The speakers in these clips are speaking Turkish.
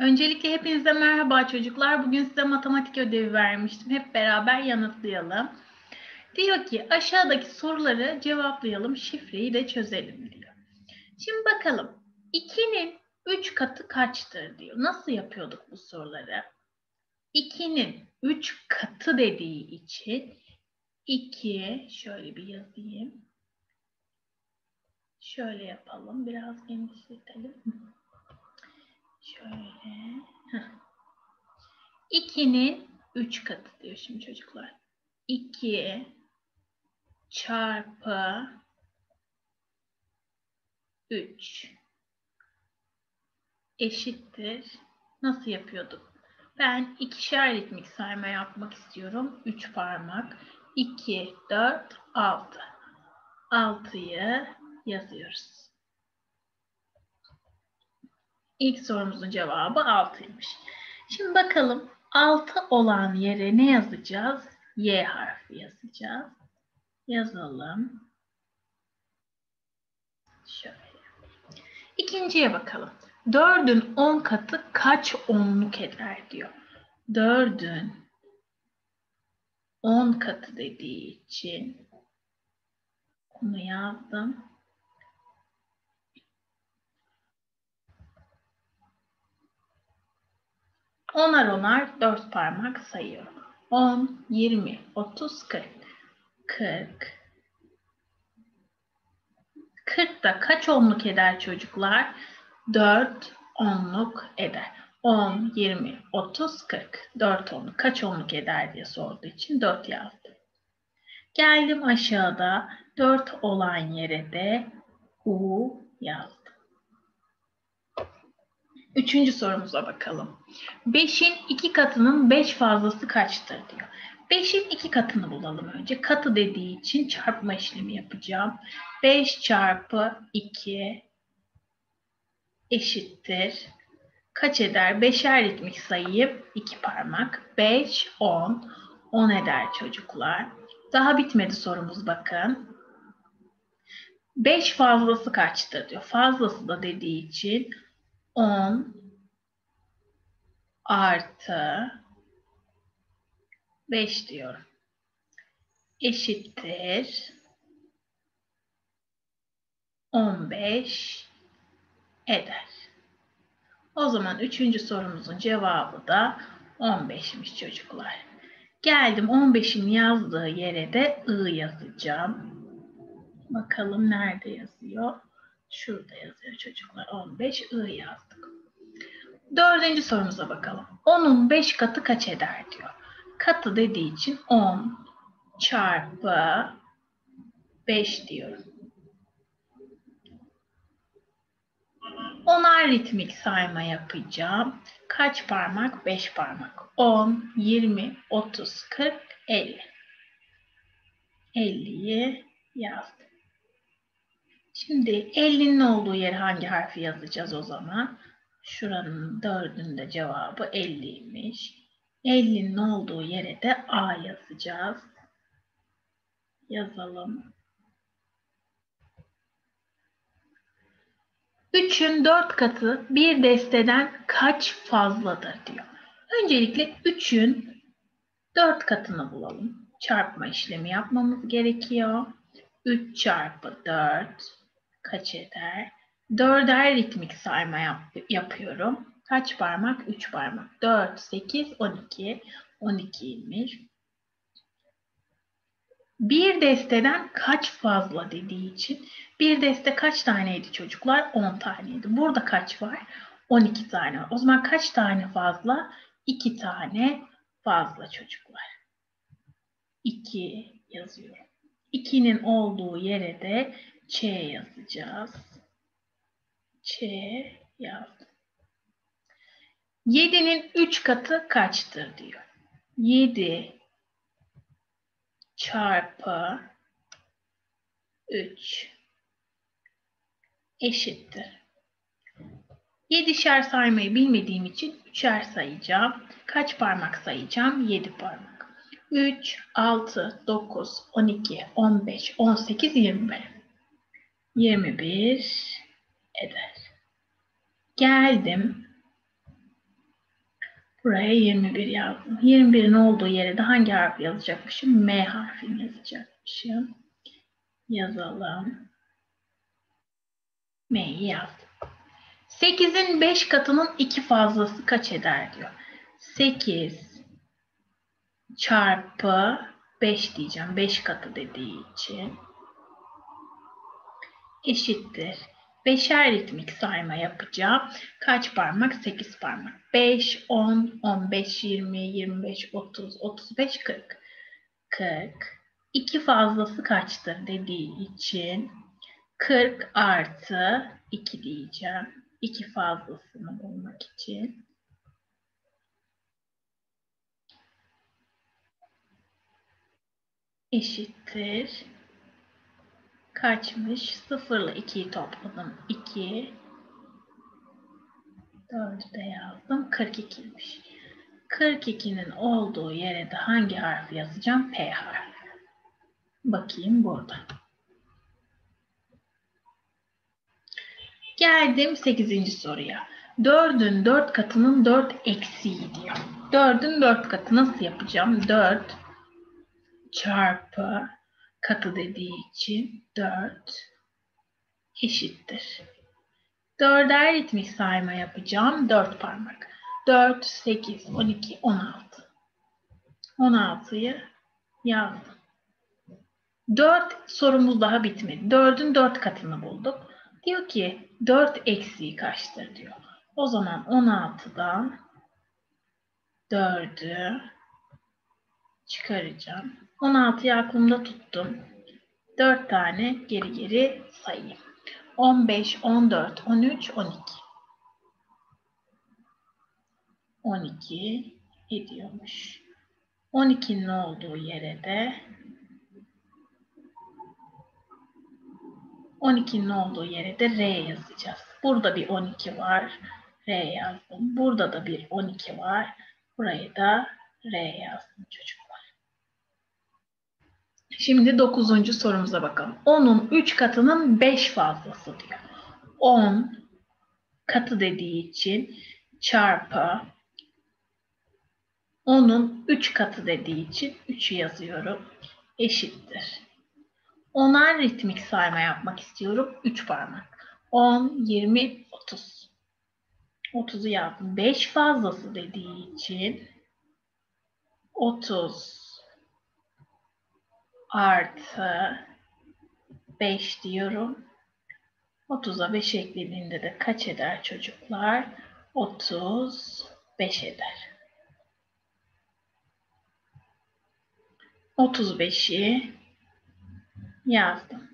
Öncelikle hepinize merhaba çocuklar. Bugün size matematik ödevi vermiştim. Hep beraber yanıtlayalım. Diyor ki aşağıdaki soruları cevaplayalım, şifreyi de çözelim diyor. Şimdi bakalım 2'nin 3 katı kaçtır diyor. Nasıl yapıyorduk bu soruları? 2'nin 3 katı dediği için 2 şöyle bir yazayım. Şöyle yapalım. Biraz genişletelim. Şöyle. 2'nin 3 katı diyor şimdi çocuklar. 2 çarpı 3 eşittir. Nasıl yapıyorduk? Ben ikişer ritmik sayma yapmak istiyorum. 3 parmak. 2, 4, 6. 6'yı yazıyoruz. İlk sorumuzun cevabı 6'ymış. Şimdi bakalım 6 olan yere ne yazacağız? Y harfi yazacağız. Yazalım. Şöyle. İkinciye bakalım. 4'ün 10 katı kaç onluk eder diyor. 4'ün 10 katı dediği için onu yazdım. Onar onar dört parmak sayıyorum. 10, 20, 30, 40. 40. 40 da kaç onluk eder çocuklar? 4 onluk eder. 10, 20, 30, 40. 4 onluk. Kaç onluk eder diye sorduğu için 4 yazdım. Geldim aşağıda 4 olan yere de U yazdım. Üçüncü sorumuza bakalım. 5'in 2 katının 5 fazlası kaçtır diyor. 5'in 2 katını bulalım önce. Katı dediği için çarpma işlemi yapacağım. 5 çarpı 2 eşittir. Kaç eder? Beşer ritmik sayayım. 2 parmak. 5, 10. 10 eder çocuklar. Daha bitmedi sorumuz bakın. 5 fazlası kaçtır diyor. Fazlası da dediği için 10 artı 5 diyorum. Eşittir 15 eder. O zaman üçüncü sorumuzun cevabı da 15'miş çocuklar. Geldim 15'in yazdığı yere de I yazacağım. Bakalım nerede yazıyor? Şurada yazıyor çocuklar. 15 I yazdık. Dördüncü sorumuza bakalım. 10'un 5 katı kaç eder diyor. Katı dediği için 10 çarpı 5 diyorum. Onar ritmik sayma yapacağım. Kaç parmak? 5 parmak. 10, 20, 30, 40, 50. 50'yi yazdım. Şimdi 50'nin olduğu yer hangi harfi yazacağız o zaman? Şuranın dördünde cevabı 50'ymiş. 50'nin olduğu yere de A yazacağız. Yazalım. 3'ün 4 katı bir desteden kaç fazladır diyor. Öncelikle 3'ün 4 katını bulalım. Çarpma işlemi yapmamız gerekiyor. 3 çarpı 4 kaç eder? Dörder ritmik sayma yap yapıyorum. Kaç parmak? 3 parmak. 4, 8, 12. 12'ymiş. Bir desteden kaç fazla dediği için bir deste kaç taneydi çocuklar? 10 taneydi. Burada kaç var? 12 tane var. O zaman kaç tane fazla? 2 tane fazla çocuklar. 2 yazıyorum. 2'nin olduğu yere de Ç yazacağız. Ç yazdım. 7'nin 3 katı kaçtır diyor. 7 çarpı 3 eşittir. 7'şer saymayı bilmediğim için 3'er sayacağım. Kaç parmak sayacağım? 7 parmak. 3, 6, 9, 12, 15, 18, 21. 21 eder. Geldim Buraya 21 yazdım. 21'in olduğu yere de hangi harfi yazacakmışım? M harfini yazacakmışım. Yazalım. M'yi yazdım. 8'in 5 katının 2 fazlası kaç eder diyor. 8 çarpı 5 diyeceğim. 5 katı dediği için eşittir. Beşer ritmik sayma yapacağım. Kaç parmak? 8 parmak. 5, 10, 15, 20, 25, 30, 35, 40. 40. 2 fazlası kaçtır dediği için 40 artı 2 diyeceğim. 2 fazlasını bulmak için. Eşittir kaçmış? 0 ile 2'yi topladım. 2. 4'ü de yazdım. 42'ymiş. 42'nin olduğu yere de hangi harfi yazacağım? P harfi. Bakayım burada. Geldim 8. soruya. 4'ün 4 katının 4 eksiği diyor. 4'ün 4 katı nasıl yapacağım? 4 çarpı katı dediği için 4 eşittir. 4'er ritmik sayma yapacağım. 4 parmak. 4, 8, 12, 16. 16'yı yazdım. 4 sorumuz daha bitmedi. 4'ün 4 katını bulduk. Diyor ki 4 eksiği kaçtır diyor. O zaman 16'dan 4'ü çıkaracağım. 16'yı aklımda tuttum. 4 tane geri geri sayayım. 15, 14, 13, 12. 12 ediyormuş. 12'nin olduğu yere de 12'nin olduğu yere de R yazacağız. Burada bir 12 var. R yazdım. Burada da bir 12 var. Buraya da R yazdım çocuklar. Şimdi dokuzuncu sorumuza bakalım. 10'un 3 katının 5 fazlası diyor. 10 katı dediği için çarpı 10'un 3 katı dediği için 3'ü yazıyorum. Eşittir. 10'ar ritmik sayma yapmak istiyorum. 3 parmak. 10, 20, 30. 30'u yazdım. 5 fazlası dediği için 30 artı 5 diyorum. 30'a 5 eklediğinde de kaç eder çocuklar? 35 eder. 35'i yazdım.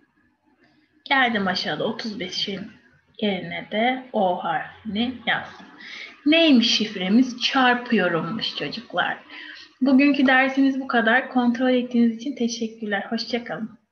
Geldim aşağıda 35'in yerine de O harfini yazdım. Neymiş şifremiz? Çarpıyorummuş çocuklar. Bugünkü dersimiz bu kadar. Kontrol ettiğiniz için teşekkürler. Hoşçakalın.